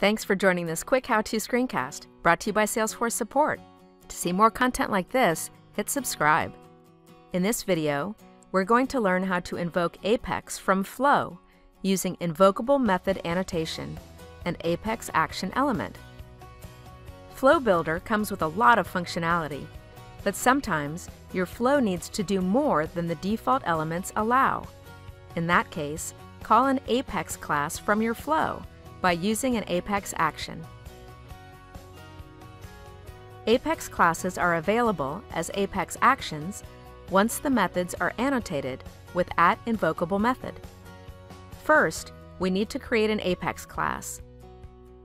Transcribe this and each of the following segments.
Thanks for joining this quick how-to screencast brought to you by Salesforce Support. To see more content like this, hit subscribe. In this video, we're going to learn how to invoke Apex from Flow using invocable method annotation and Apex action element. Flow Builder comes with a lot of functionality, but sometimes your flow needs to do more than the default elements allow. In that case, call an Apex class from your flow by using an Apex action. Apex classes are available as Apex actions once the methods are annotated with at invocable method. First, we need to create an Apex class.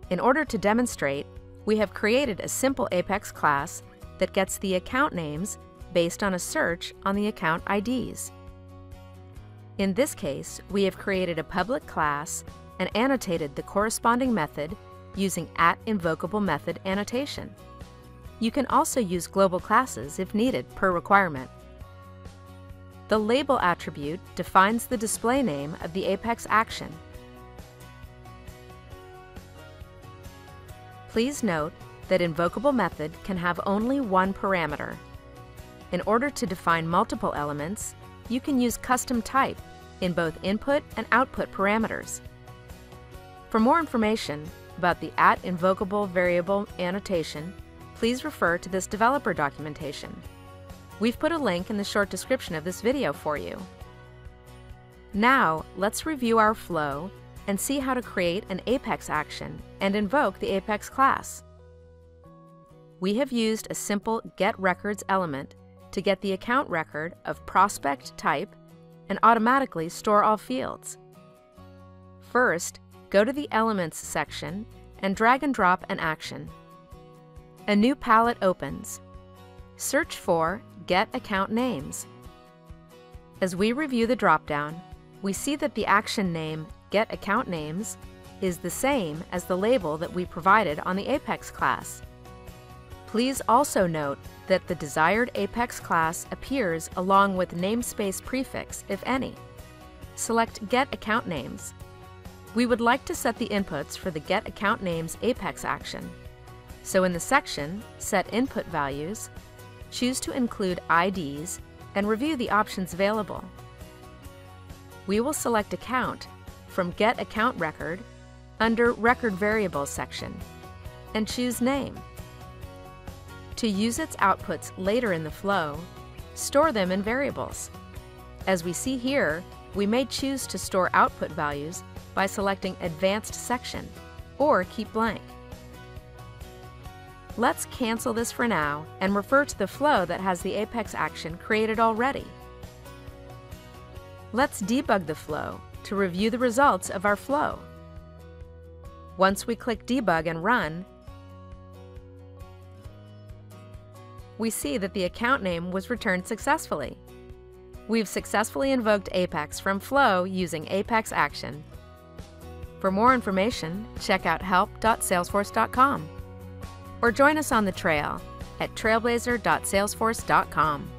In order to demonstrate, we have created a simple Apex class that gets the account names based on a search on the account IDs. In this case, we have created a public class and annotated the corresponding method using at invocable method annotation. You can also use global classes if needed per requirement. The label attribute defines the display name of the Apex action. Please note that invocable method can have only one parameter. In order to define multiple elements, you can use custom type in both input and output parameters. For more information about the at invocable variable annotation, please refer to this developer documentation. We've put a link in the short description of this video for you. Now, let's review our flow and see how to create an Apex action and invoke the Apex class. We have used a simple getRecords element to get the account record of prospect type and automatically store all fields. First, go to the Elements section and drag and drop an action. A new palette opens. Search for Get Account Names. As we review the dropdown, we see that the action name Get Account Names is the same as the label that we provided on the Apex class. Please also note that the desired Apex class appears along with namespace prefix, if any. Select Get Account Names we would like to set the inputs for the Get Account Names Apex action. So in the section Set Input Values, choose to include IDs and review the options available. We will select Account from Get Account Record under Record Variables section and choose Name. To use its outputs later in the flow, store them in variables. As we see here, we may choose to store output values by selecting Advanced Section or keep blank. Let's cancel this for now and refer to the flow that has the Apex action created already. Let's debug the flow to review the results of our flow. Once we click Debug and Run, we see that the account name was returned successfully. We've successfully invoked Apex from Flow using Apex Action. For more information, check out help.salesforce.com or join us on the trail at trailblazer.salesforce.com.